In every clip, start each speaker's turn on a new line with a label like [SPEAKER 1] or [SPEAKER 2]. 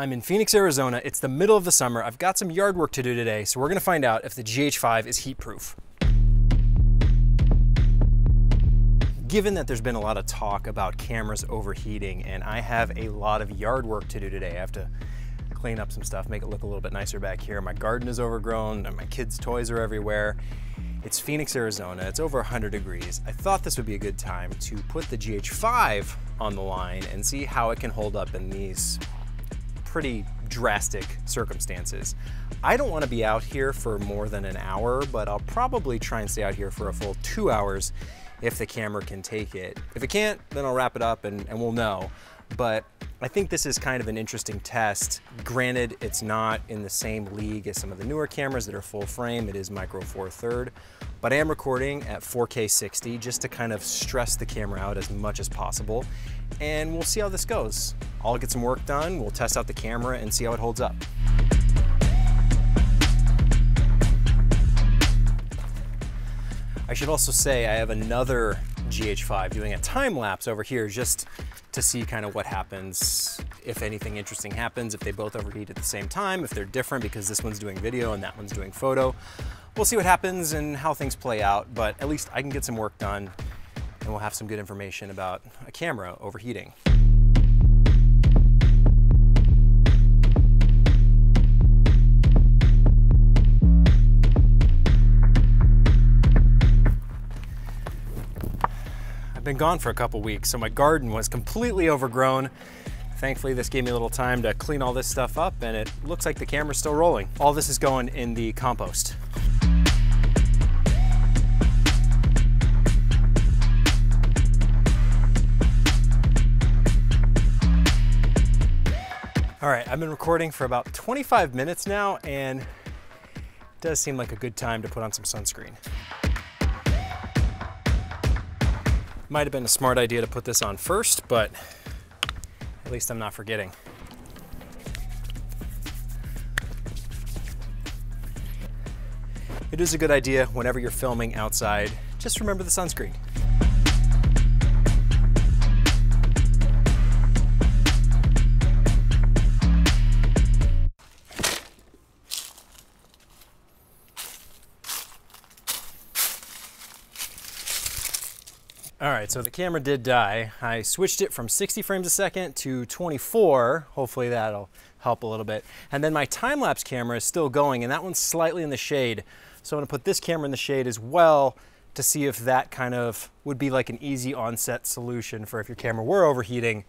[SPEAKER 1] I'm in Phoenix, Arizona. It's the middle of the summer. I've got some yard work to do today, so we're gonna find out if the GH5 is heat proof. Given that there's been a lot of talk about cameras overheating and I have a lot of yard work to do today, I have to clean up some stuff, make it look a little bit nicer back here. My garden is overgrown and my kids' toys are everywhere. It's Phoenix, Arizona. It's over 100 degrees. I thought this would be a good time to put the GH5 on the line and see how it can hold up in these pretty drastic circumstances. I don't want to be out here for more than an hour, but I'll probably try and stay out here for a full two hours if the camera can take it. If it can't, then I'll wrap it up and, and we'll know. But I think this is kind of an interesting test. Granted, it's not in the same league as some of the newer cameras that are full frame. It is micro four third, but I am recording at 4K 60 just to kind of stress the camera out as much as possible. And we'll see how this goes. I'll get some work done. We'll test out the camera and see how it holds up. I should also say I have another GH5 doing a time lapse over here just to see kind of what happens if anything interesting happens, if they both overheat at the same time, if they're different because this one's doing video and that one's doing photo. We'll see what happens and how things play out, but at least I can get some work done and we'll have some good information about a camera overheating. Been gone for a couple weeks, so my garden was completely overgrown. Thankfully, this gave me a little time to clean all this stuff up and it looks like the camera's still rolling. All this is going in the compost. All right, I've been recording for about 25 minutes now and it does seem like a good time to put on some sunscreen. Might have been a smart idea to put this on first, but at least I'm not forgetting. It is a good idea whenever you're filming outside, just remember the sunscreen. All right, so the camera did die. I switched it from 60 frames a second to 24. Hopefully that'll help a little bit. And then my time-lapse camera is still going and that one's slightly in the shade. So I'm gonna put this camera in the shade as well to see if that kind of would be like an easy onset solution for if your camera were overheating.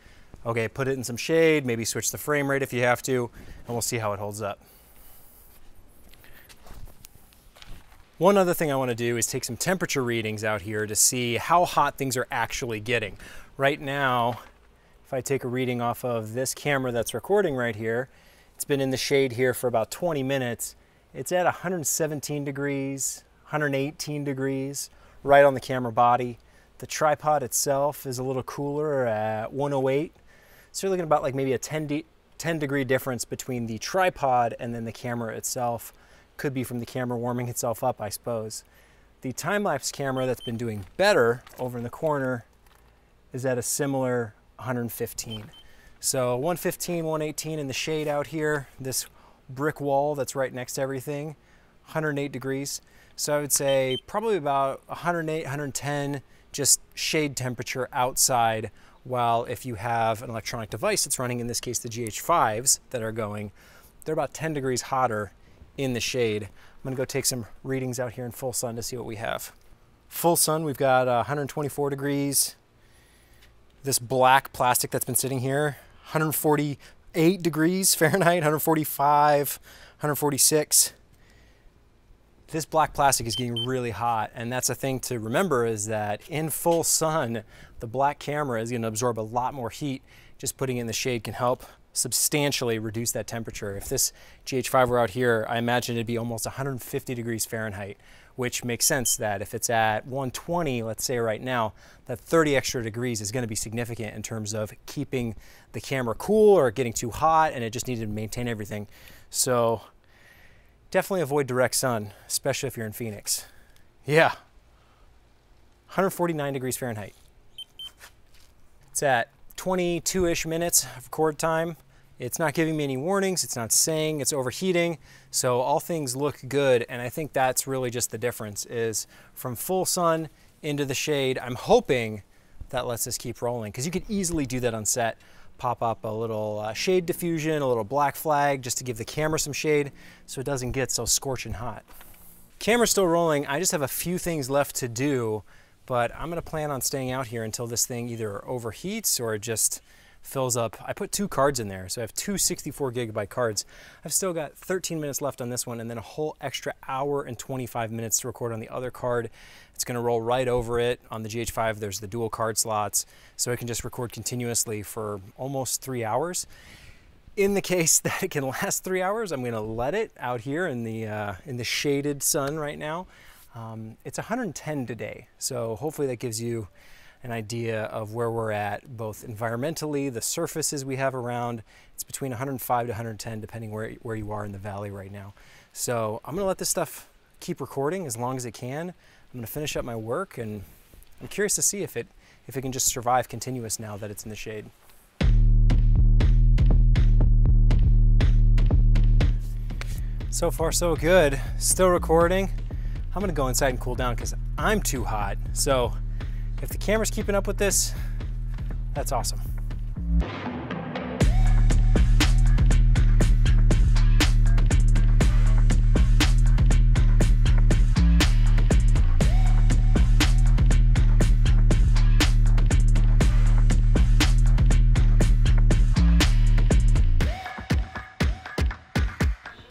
[SPEAKER 1] Okay, put it in some shade, maybe switch the frame rate if you have to, and we'll see how it holds up. One other thing I want to do is take some temperature readings out here to see how hot things are actually getting. Right now, if I take a reading off of this camera that's recording right here, it's been in the shade here for about 20 minutes. It's at 117 degrees, 118 degrees, right on the camera body. The tripod itself is a little cooler at 108. So you're looking about like maybe a 10, de 10 degree difference between the tripod and then the camera itself could be from the camera warming itself up, I suppose. The time-lapse camera that's been doing better over in the corner is at a similar 115. So 115, 118 in the shade out here, this brick wall that's right next to everything, 108 degrees. So I would say probably about 108, 110, just shade temperature outside, while if you have an electronic device that's running, in this case the GH5s that are going, they're about 10 degrees hotter in the shade. I'm gonna go take some readings out here in full sun to see what we have. Full sun, we've got uh, 124 degrees. This black plastic that's been sitting here, 148 degrees Fahrenheit, 145, 146. This black plastic is getting really hot, and that's a thing to remember is that in full sun, the black camera is gonna absorb a lot more heat. Just putting in the shade can help substantially reduce that temperature. If this GH5 were out here, I imagine it'd be almost 150 degrees Fahrenheit, which makes sense that if it's at 120, let's say right now, that 30 extra degrees is gonna be significant in terms of keeping the camera cool or getting too hot and it just needed to maintain everything. So definitely avoid direct sun, especially if you're in Phoenix. Yeah, 149 degrees Fahrenheit. It's at 22-ish minutes of record time It's not giving me any warnings. It's not saying it's overheating. So all things look good. And I think that's really just the difference is from full sun into the shade. I'm hoping that lets us keep rolling because you could easily do that on set. Pop up a little uh, shade diffusion, a little black flag just to give the camera some shade so it doesn't get so scorching hot. Camera's still rolling. I just have a few things left to do, but I'm gonna plan on staying out here until this thing either overheats or just fills up. I put two cards in there, so I have two 64 gigabyte cards. I've still got 13 minutes left on this one and then a whole extra hour and 25 minutes to record on the other card. It's gonna roll right over it. On the GH5, there's the dual card slots, so I can just record continuously for almost three hours. In the case that it can last three hours, I'm gonna let it out here in the, uh, in the shaded sun right now. Um, it's 110 today, so hopefully that gives you an idea of where we're at, both environmentally, the surfaces we have around. It's between 105 to 110, depending where, where you are in the valley right now. So I'm gonna let this stuff keep recording as long as it can. I'm gonna finish up my work and I'm curious to see if it, if it can just survive continuous now that it's in the shade. So far so good, still recording. I'm gonna go inside and cool down because I'm too hot. So if the camera's keeping up with this, that's awesome.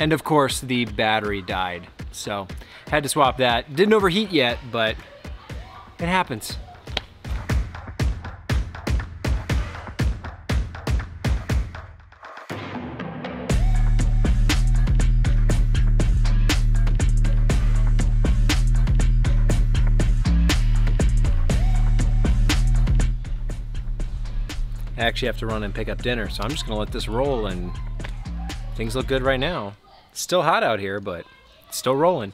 [SPEAKER 1] And of course, the battery died. So had to swap that. Didn't overheat yet, but it happens. I actually have to run and pick up dinner, so I'm just gonna let this roll and things look good right now. It's still hot out here, but it's still rolling.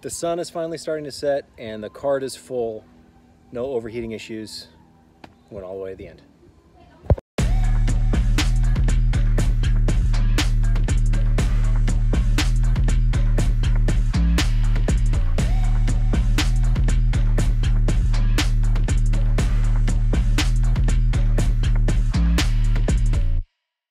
[SPEAKER 1] The sun is finally starting to set and the card is full. No overheating issues. Went all the way to the end.